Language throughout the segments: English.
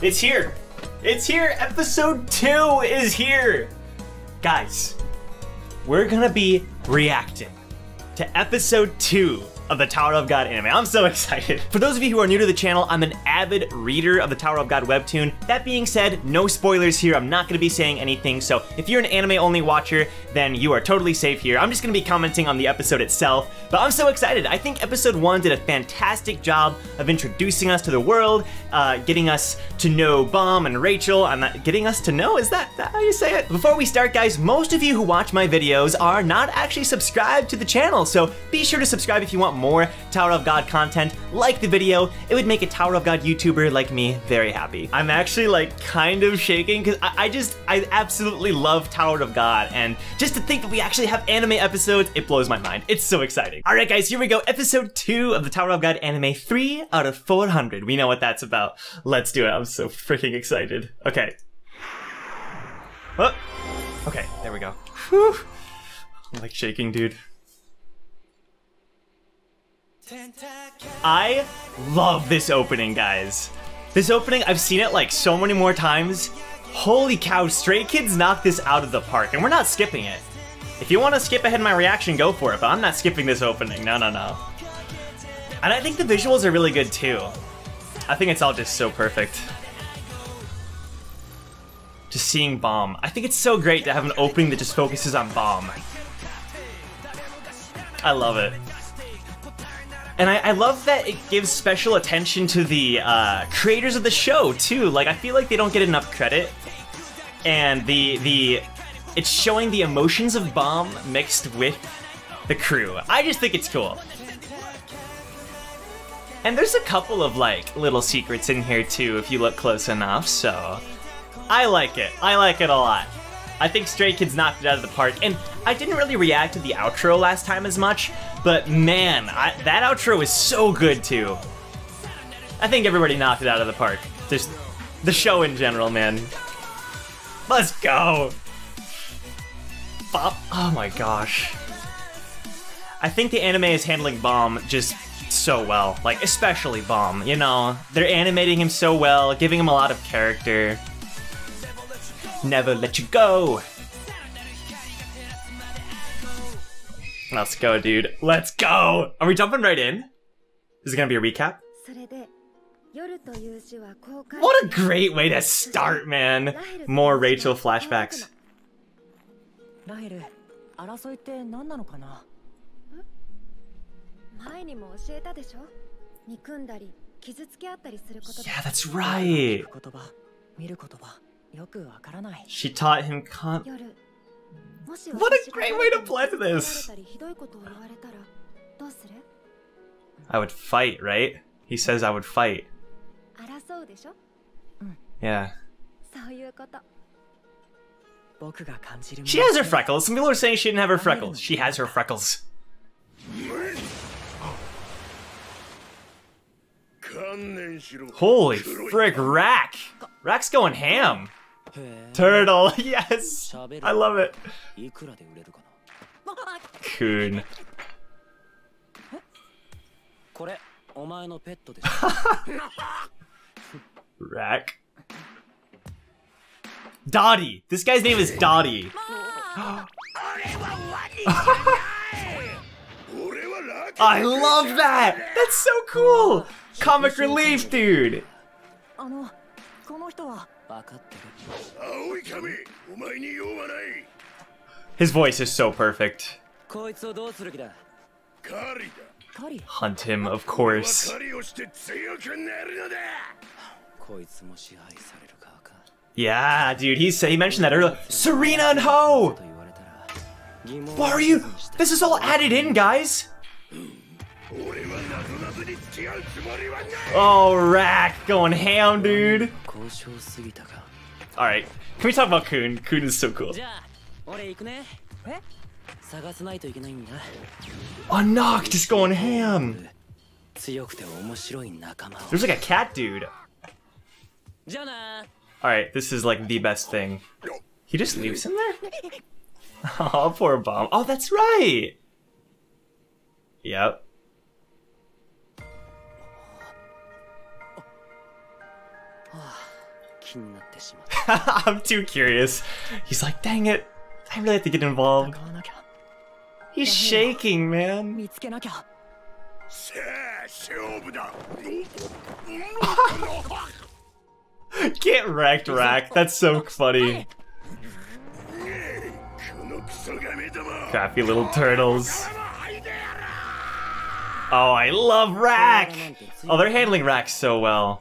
It's here. It's here. Episode 2 is here. Guys, we're gonna be reacting to episode 2 of the Tower of God anime. I'm so excited. For those of you who are new to the channel, I'm an avid reader of the Tower of God webtoon. That being said, no spoilers here. I'm not gonna be saying anything, so if you're an anime only watcher, then you are totally safe here. I'm just gonna be commenting on the episode itself, but I'm so excited. I think episode one did a fantastic job of introducing us to the world, uh, getting us to know Bam and Rachel. Not getting us to know, is that, that how you say it? Before we start, guys, most of you who watch my videos are not actually subscribed to the channel, so be sure to subscribe if you want more Tower of God content, like the video, it would make a Tower of God YouTuber like me very happy. I'm actually like kind of shaking because I, I, just, I absolutely love Tower of God and just to think that we actually have anime episodes, it blows my mind. It's so exciting. All right guys, here we go. Episode two of the Tower of God anime, three out of 400. We know what that's about. Let's do it. I'm so freaking excited. Okay. Oh, okay, there we go. Whew. I'm like shaking, dude. I love this opening, guys. This opening, I've seen it like so many more times. Holy cow, Stray Kids knocked this out of the park, and we're not skipping it. If you want to skip ahead my reaction, go for it, but I'm not skipping this opening. No, no, no. And I think the visuals are really good too. I think it's all just so perfect. Just seeing Bam. I think it's so great to have an opening that just focuses on Bam. I love it. And I, I, love that it gives special attention to the uh, creators of the show too. Like I feel like they don't get enough credit, and the the it's showing the emotions of Bam mixed with the crew. I just think it's cool. And there's a couple of like little secrets in here too if you look close enough. So I like it. I like it a lot. I think Stray Kids knocked it out of the park. And I didn't really react to the outro last time as much, but man, I, that outro is so good too. I think everybody knocked it out of the park. Just the show in general, man. Let's go. Bop. Oh my gosh. I think the anime is handling Bam just so well. Like, especially Bam, you know? They're animating him so well, giving him a lot of character. Never let you go. Let's go, dude. Let's go! Are we jumping right in? Is it gonna be a recap? What a great way to start, man! More Rachel flashbacks. ラヘル、争いって何なのかな前にも教えたでしょ憎んだり、傷つけ合ったりすること Yeah, that's right! 言葉、見る言葉。she taught him con- What a great way to blend this! I would fight, right? He says I would fight. Yeah. She has her freckles. Some people are saying she didn't have her freckles. She has her freckles. Holy frick, Rak! Rak's going ham. Turtle, yes! I love it. Khun. Rak. Dottie! This guy's name is Dottie. I love that! That's so cool! Comic relief, dude! His voice is so perfect. Hunt him, of course. Yeah, dude, he said he mentioned that earlier. Serena and Ho! What are you? This is all added in, guys. Oh, Rak going ham, dude. Alright, can we talk about Khun? Khun is so cool. Anaak just going ham. There's like a cat dude. Alright, this is like the best thing. He just leaves him there? Oh, poor Bam. Oh, that's right! Yep. I'm too curious. He's like, dang it. I really have to get involved. He's shaking, man. get wrecked, Rak. That's so funny. Crappy little turtles. Oh, I love Rak! Oh, they're handling Rak so well.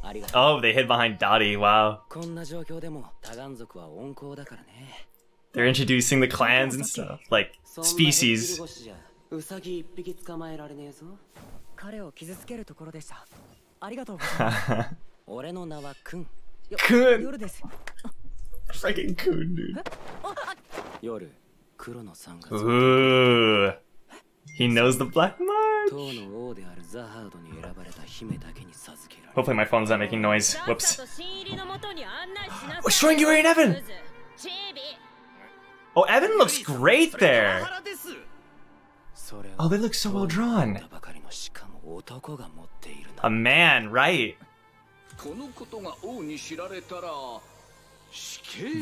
助かったよありがとう Oh, they hid behind Dottie. Wow. こんな状況でも多眼族は温厚だからね They're introducing the clans and stuff. Like, そんなヘッビ species. ル腰じゃウサギ一匹捕まえられねえぞ彼を傷つけるところでしたありがとうございます俺の名はクン Kun! 夜です Freaking Kun, dude. 夜黒の三月 Ooh. He knows the Black March. Hopefully my phone's not making noise. Whoops. We're showing you and Evan! Oh, Evan looks great there! Oh, they look so well drawn. A man, right?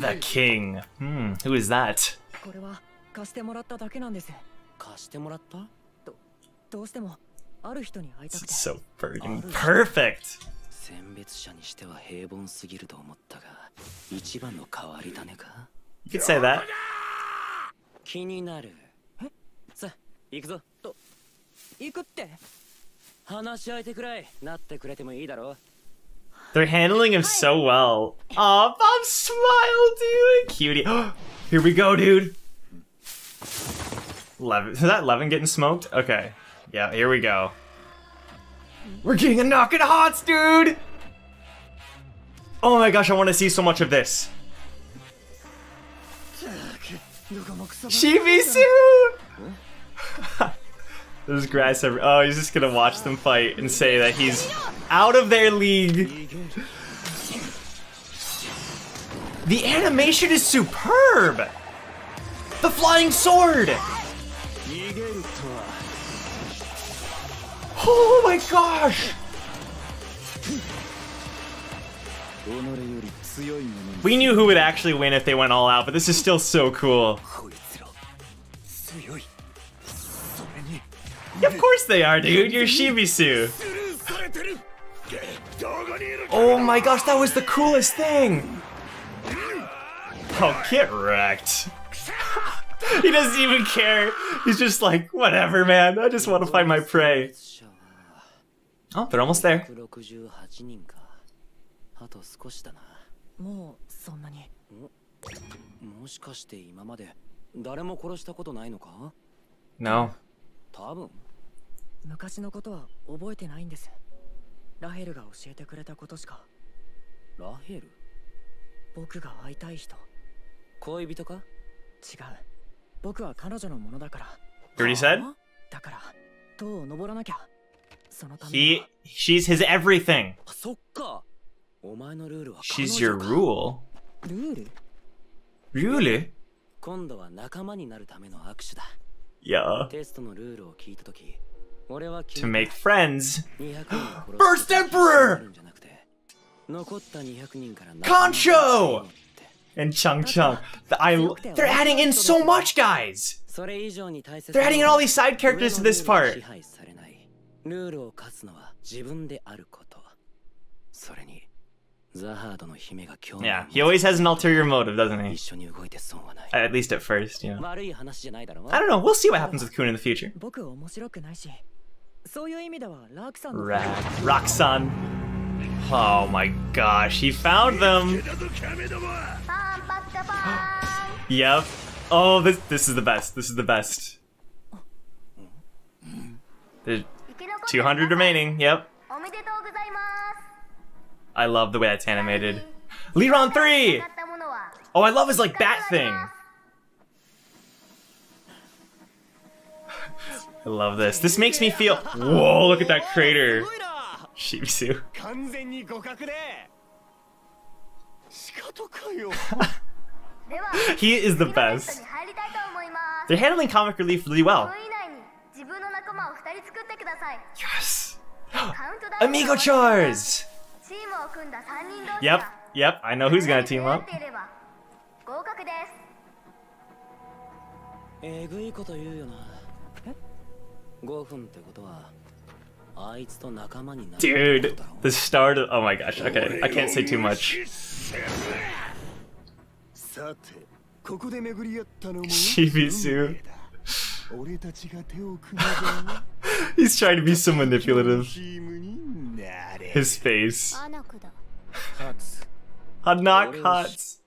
The king. Hmm, who is that? これは貸してもらっただけなんです貸してもらったどうしてもある人に会いたく It's て so friggin' perfect. 選別者にしては平凡すぎると思ったが一番の変わり種か You could say that. 気になるさあ行くぞと行くって話し相手くらいなってくれてもいいだろ They're handling him so well. Aw, Bob smile, dude. Cutie. Here we go, dude. Levin. Is that Levin getting smoked? Okay. Yeah, here we go. We're getting a knockin' Hatz, dude! Oh my gosh, I want to see so much of this. Shibisu! There's grass every- Oh, he's just gonna watch them fight and say that he's out of their league. The animation is superb! The flying sword! Oh my gosh! We knew who would actually win if they went all out, but this is still so cool. Yeah, of course they are, dude. You're Shibisu. Oh my gosh, that was the coolest thing! Oh, get wrecked. he doesn't even care. He's just like, whatever, man. I just want to find my prey. 者は Oh, they're almost there. 168人かあと少しだなもうそんなにもしかして今まで誰も殺したことないのか No. 多分昔のことは覚えてないんですラヘルが教えてくれたことしかラヘル僕が会いたい人違う恋人か僕は彼女のものだから You already said? だから塔を登らなきゃそのため he, she's his everything. Ah, she's your rule. Rule? 今度は仲間になるための握手だ。Yeah. To make friends. First Emperor! Concho! And Chung Chung. I, they're adding in so much, guys! They're adding in all these side characters to this part. ルールを課すのは自分であること。それにザハードの姫が興味 Yeah, he always has an ulterior motive, doesn't he? 一緒に動いて損はない。At least at first, you know 悪い話じゃないだろ I don't know, we'll see what happens with Khun in the future. 僕面白くないし。そういう意味ではラクサン Ra Oh my gosh, he found them. Yep Oh, this, this is the best, this is the best. There's 200 remaining, yep. I love the way that's animated. Liron 3! Oh, I love his, like, bat thing. I love this. This makes me feel- Whoa, look at that crater! Shibisu. he is the best. They're handling comic relief really well. Yes. カウントダウン Amigo Chars! チームを組んだ3人同士 Yep, が yep. I know who's gonna team や up. っていれば合格ですえぐいこと言うよなえ5分ってことはあいつと仲間になる Dude, the start of. Oh my gosh. Okay, I can't say too much. さてここで巡り合ったのもシビス He's trying to be so manipulative. His face. Anaak Hatz.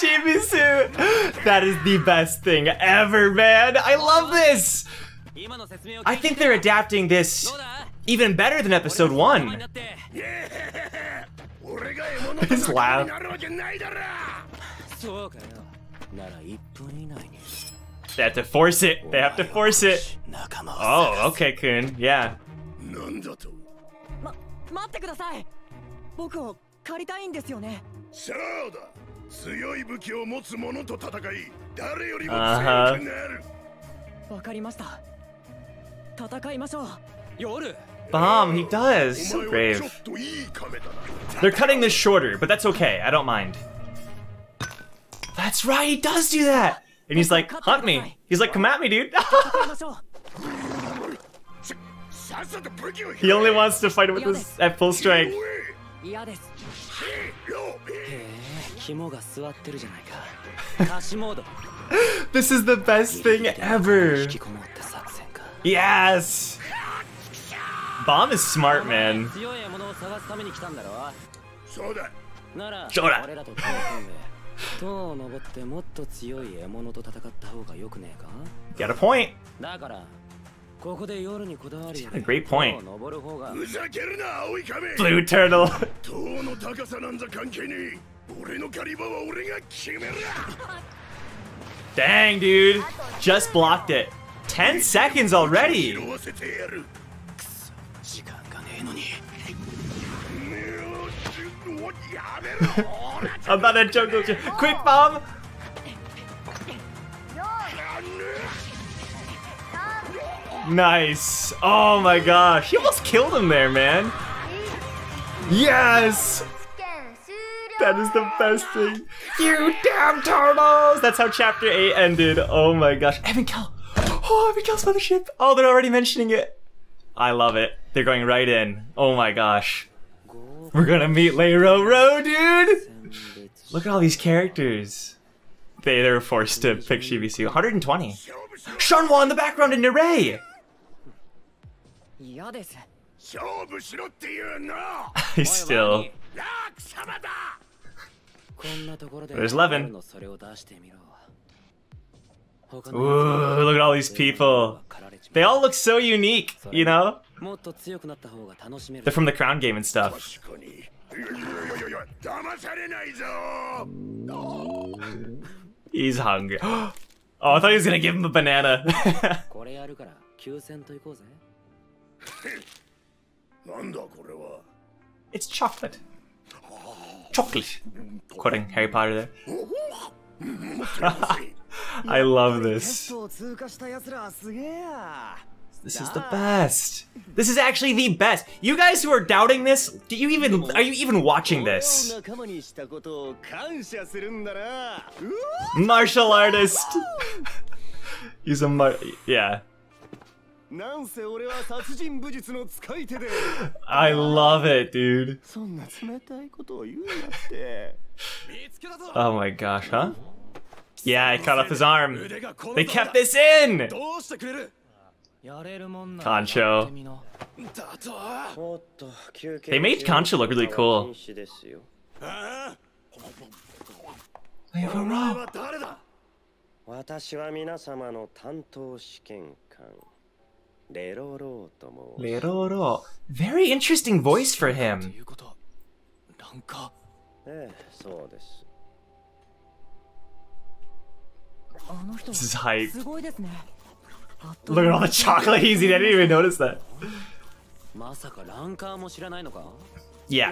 Shibisu! That is the best thing ever, man! I love this! I think they're adapting this even better than episode 1. His laugh. They have to force it. They have to force it. Oh, okay, Khun. Yeah. Bam, he does. So brave. They're cutting this shorter, but that's okay. I don't mind. That's right, he does do that! And he's like, hunt me! He's like, come at me, dude! he only wants to fight with this at full strength. this is the best thing ever! Yes! Bam is smart, man. Show that! 塔を登ってもっと強い獲物と戦った方がよくねえか？Got a point. だからここで夜にこだわるよ a great point. 塔を登る方がふざけるな青い亀 Blue turtle. 塔の高さなんざ関係ねえ俺の狩り場は俺が決める Dang, dude. Just blocked it. 10 seconds already. 拾わせてやる時間がねえのに I'm not a jungle. you. Quick, Bam! Nice. Oh my gosh. He almost killed him there, man. Yes! That is the best thing. You damn turtles! That's how chapter 8 ended. Oh my gosh. Evankhell! Oh, Evankhell's mothership! Oh, they're already mentioning it. I love it. They're going right in. Oh my gosh. We're gonna meet Lero-Ro, dude! Look at all these characters. They, they were forced to pick Shibisu. 120. Shunwa in the background in Niray! He's still. There's Levin. Ooh, look at all these people. They all look so unique, you know? They're from the crown game and stuff. He's hungry. Oh, I thought he was gonna give him a banana. it's chocolate. Chocolate. Quoting Harry Potter there. Oh, oh. I love this. This is the best. This is actually the best. You guys who are doubting this, do you even are you even watching this? Martial artist. He's a mar yeah. I love it, dude. oh my gosh, huh? Yeah, I cut off his arm. They kept this in! Concho. やってみなだとおっと休憩 They made Concho look really cool. 禁止ですよああ Hey, お前は誰だ私は皆様の担当試験官レロローと申す Leroro. Very interesting voice for him. いうことなんかええそうですあの人 This is hype. すごいですねあっと Look at all the chocolate he's eating. I didn't even notice that. Yeah.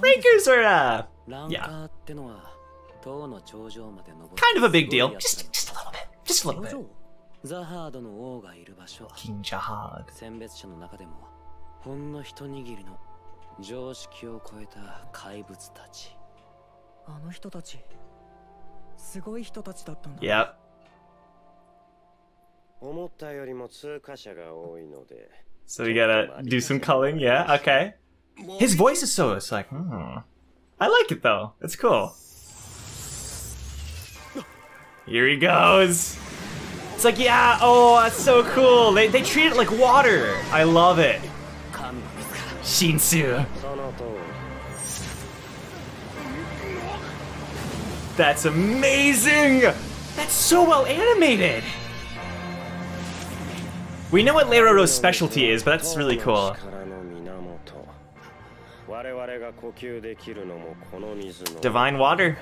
Rankers are, uh, yeah. Kind of a big deal. Just, just a little bit. Just a little bit. King Jahad. Yeah. Yep so we gotta do some culling, yeah, okay. His voice is so, it's like, hmm. I like it though, it's cool. Here he goes. It's like, yeah, oh, that's so cool. They, they treat it like water. I love it. Shinsu. That's amazing! That's so well animated! We know what Lero-Ro's specialty is, but that's really cool. Divine water.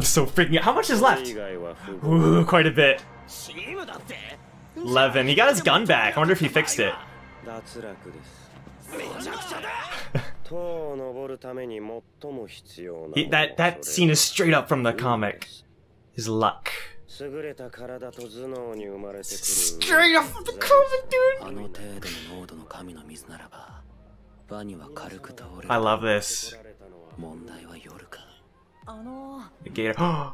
So freaking how much is left? Ooh, quite a bit. Levin, he got his gun back. I wonder if he fixed it. That that scene is straight up from the comic. His luck. Straight off the comic, dude. I love this. The gator.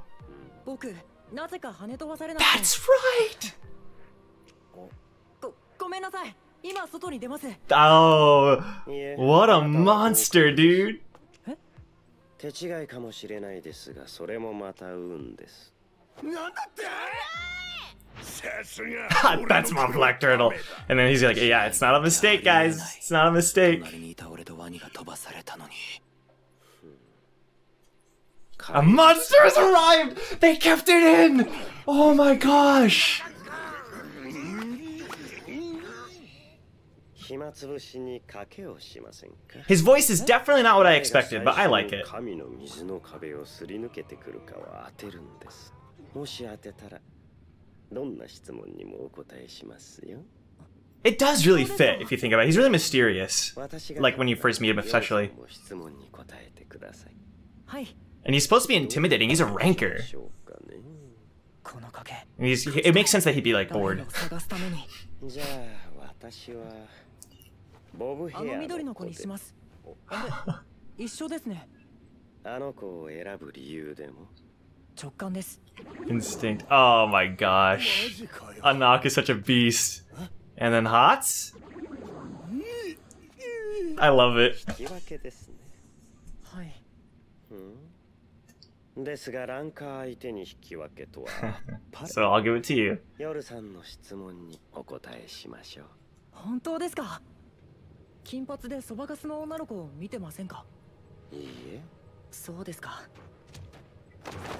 That's right. ごごめんなさい今外に出ます Oh, いえ what a monster, dude! 手違いかもしれないですがそれもまた運ですさすが That's my black turtle. And then he's like, yeah, it's not a mistake, guys. It's not a mistake. 隣にいた俺とワニが飛ばされたのに A monster has arrived! They kept it in! Oh my gosh! His voice is definitely not what I expected, but I like it. 神の水の壁をすり抜けてくるかを当てるんですもし当てたらどんな質問にもお答えしますよ It does really fit if you think about it. He's really mysterious. 私が Like when you first meet him, especially. 皆さんも質問に答えてくださいはい And he's supposed to be intimidating. He's a ranker. どうしようかねこの賭け And he's, it makes sense that he'd be like ラヘ bored. ボブヘアのあの緑の子にします一緒ですねあの子を選ぶ理由でも直感です Oh my gosh. Anaak is such a beast. And then Hatz? I love it. I'll give it to you. 金髪でそばかすの女の子を見てませんかいいえそうですか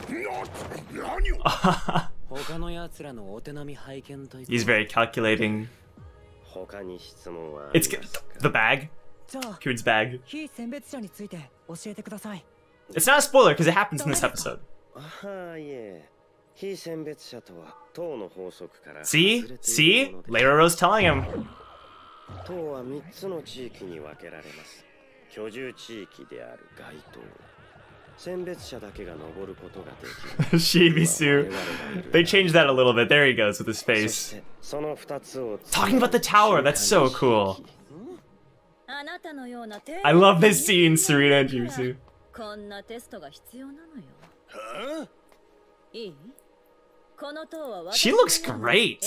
何を他の奴らのお手並み拝見といって He's very calculating. 他に質問はあり It's ますか the bag. じゃあ Kude's bag. 非選別者について教えてください It's not a spoiler because it happens in this episode. ああいえ非選別者とは党の法則から See? 外れてい See? るもので Leiroro's telling him. 党は3つの地域に分けられます居住地域である街灯選別者だけが登ることができる Shibisu. They changed that a little bit. There he goes with his そ face. してその2つを Talking about the tower, that's so cool. あなたのような I love this scene, Serena and Jimisu. こんなテストが必要なのよいいこの塔は She looks great.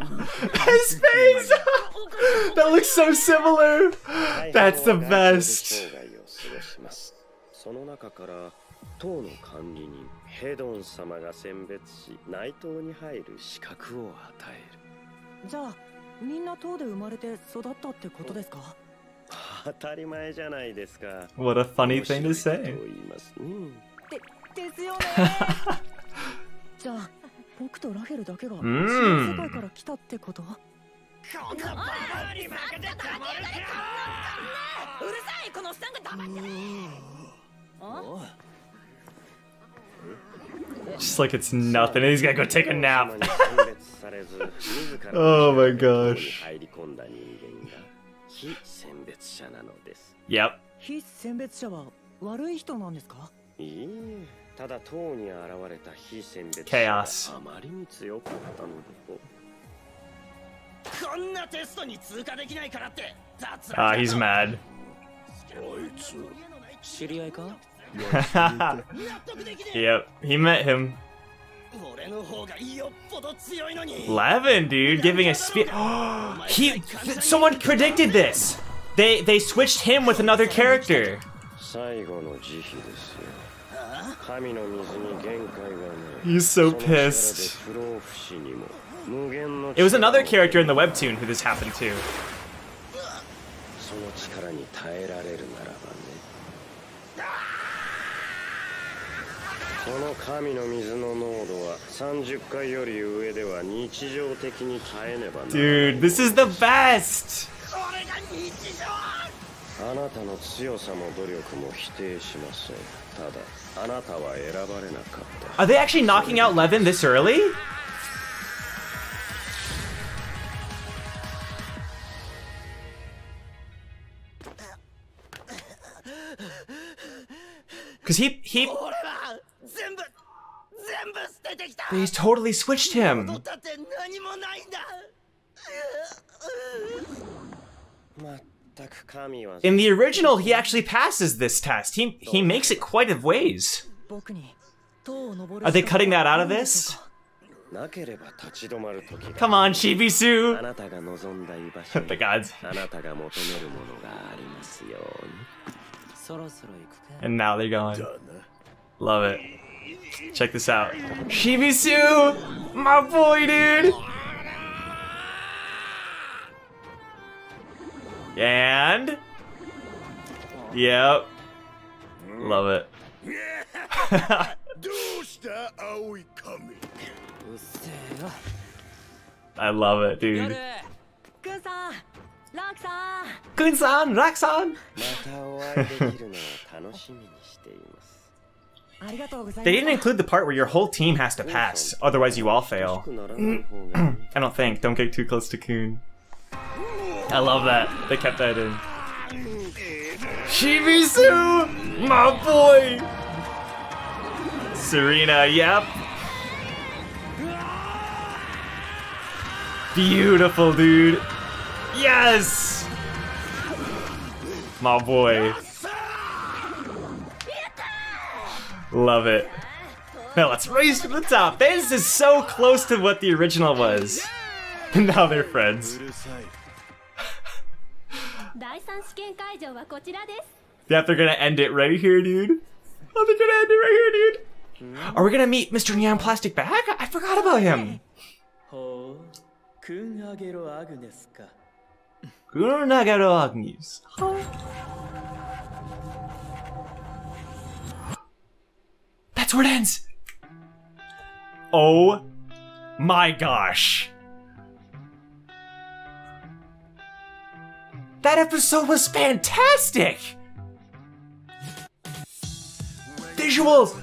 His face! that looks so similar! That's the 生 best. 涯を過ごしますその中から党の管理人ヘドン様が選別し内藤に入る資格を与えるじゃあみんな塔で生まれて育ったってことですか当たり前じゃないですか What a funny thing to 面白い say. ことを言いますねでですよねじゃあ 僕とラヘルだけが違ううん世界から来たってことうるさいこのおっさんが黙って Just like it's nothing. And he's gonna go take a ヘドン nap. 様に選別さ されず自ら Oh my に gosh 入り込んだ人間が非選別者なのです Yep. 非選別者は悪い人なんですかいいえただ塔に現れた非選別 Chaos 者があまりに強かったのでこんなテストに通過できないからって雑 Ah, he's mad. 知り合いか yep, he met him. 俺の方がよっぽど強いのに Levin, dude, giving a speech. he, th- someone predicted this. They they switched him with another character. He's そ so の力で pissed. 不老不死にも無限の It was 力 another を character in the webtoon who this happened to. その力に耐えられるならばねこの神の水の濃度は30回より上では日常的に耐えねばならない Dude, this is the best. あなたの強さも努力も否定しませんただ are they actually knocking out Levin this early? Because he, he... he's totally switched him. In the original, he actually passes this test. He he makes it quite a ways. Are they cutting that out of this? Come on, Shibisu! the gods. and now they're going. Love it. Check this out. Shibisu! My boy, dude! And... Yep. Love it. I love it, dude. Khun-san! Rock-san! they didn't include the part where your whole team has to pass, otherwise you all fail. I don't think. Don't get too close to Khun. I love that. They kept that in. Shibisu! My boy! Serena, yep. Beautiful, dude. Yes! My boy. Love it. Now let's race to the top. This is so close to what the original was. And now they're friends. That they're gonna end it right here, dude. Oh, they're gonna end it right here, dude. Hmm. Are we gonna meet Mr. Neon Plastic Bag? I forgot about him. Khun Aguero Agnis. That's where it ends. Oh my gosh. That episode was fantastic. Visuals.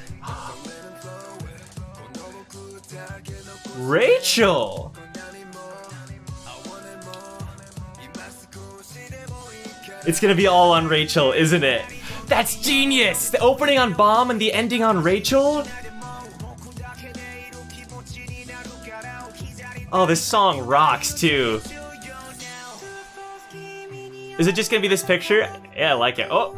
Rachel. It's gonna be all on Rachel, isn't it? That's genius! The opening on Bam and the ending on Rachel? Oh, this song rocks too. Is it just gonna be this picture? Yeah, I like it. Oh!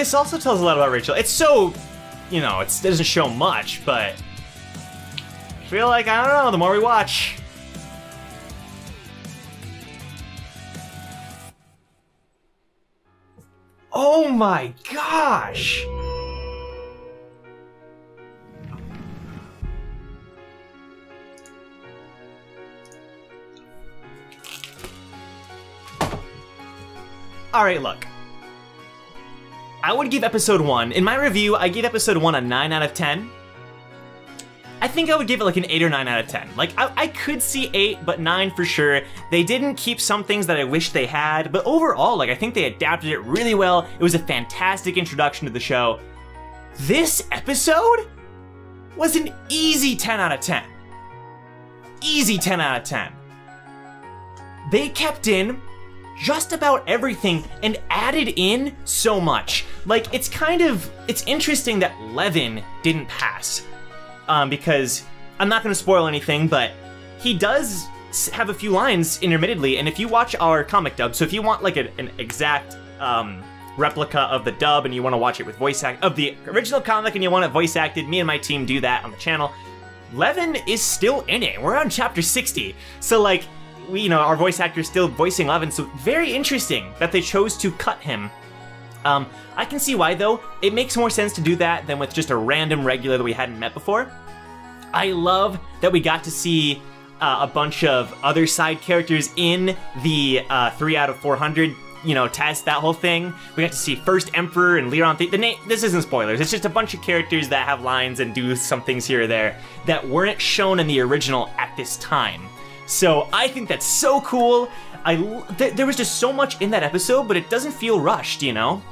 this also tells a lot about Rachel. It's so, you know, it doesn't show much, but I feel like, I don't know, the more we watch. Oh my gosh! Alright, look. I would give episode one, in my review, I gave episode one a 9 out of 10. I think I would give it like an 8 or 9 out of 10. Like, I, I, could see 8, but 9 for sure. They didn't keep some things that I wish they had, but overall, like, I think they adapted it really well. It was a fantastic introduction to the show. This episode was an easy 10 out of 10. Easy 10 out of 10. They kept in just about everything and added in so much. Like, it's kind of, it's interesting that Levin didn't pass. Um, because, I'm not gonna spoil anything, but he does have a few lines intermittently, and if you watch our comic dub, so if you want like a, an exact um, replica of the dub and you want to watch it with voice act of the original comic and you want it voice acted, me and my team do that on the channel. Levin is still in it. We're on chapter 60. So like, we, you know, our voice actor is still voicing Levin, so very interesting that they chose to cut him. Um, I can see why though. It makes more sense to do that than with just a random regular that we hadn't met before. I love that we got to see uh, a bunch of other side characters in the uh, 3 out of 400 you know, test, that whole thing. We got to see First Emperor and Liron. The, the name, this isn't spoilers. It's just a bunch of characters that have lines and do some things here or there that weren't shown in the original at this time. So I think that's so cool. I th there was just so much in that episode, but it doesn't feel rushed, you know.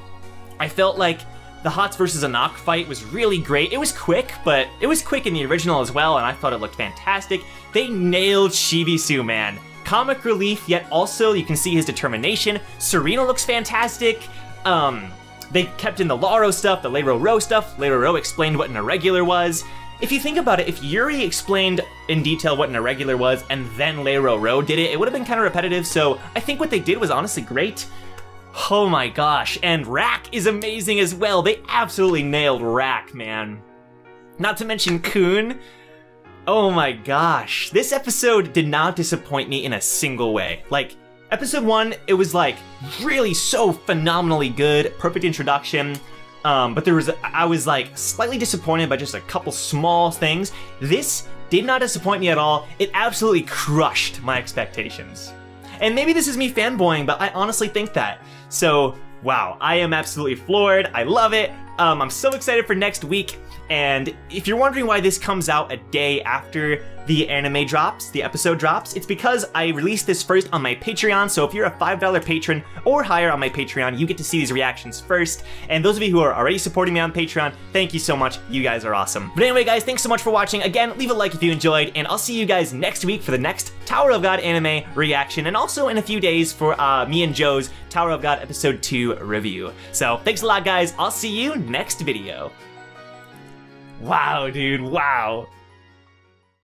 I felt like the Hatz versus Anaak fight was really great. It was quick, but it was quick in the original as well, and I thought it looked fantastic. They nailed Shibisu, man comic relief, yet also you can see his determination. Serena looks fantastic. Um, they kept in the Laro stuff, the Lero-Ro stuff. Lero-Ro explained what an irregular was. If you think about it, if Yuri explained in detail what an irregular was and then Lero-Ro did it, it would have been kind of repetitive, so I think what they did was honestly great. Oh my gosh, and Rak is amazing as well. They absolutely nailed Rak, man. Not to mention Khun. Oh my gosh. This episode did not disappoint me in a single way. Like, episode one, it was like really so phenomenally good, perfect introduction. Um, but there was, I was like slightly disappointed by just a couple small things. This did not disappoint me at all. It absolutely crushed my expectations. And maybe this is me fanboying, but I honestly think that. So, wow, I am absolutely floored. I love it. Um, I'm so excited for next week. And if you're wondering why this comes out a day after the anime drops, the episode drops, it's because I released this first on my Patreon. So if you're a $5 patron or higher on my Patreon, you get to see these reactions first. And those of you who are already supporting me on Patreon, thank you so much. You guys are awesome. But anyway, guys, thanks so much for watching. Again, leave a like if you enjoyed, and I'll see you guys next week for the next Tower of God anime reaction, and also in a few days for uh, me and Joe's Tower of God Episode 2 review. So thanks a lot, guys. I'll see you next video. Wow, dude, wow.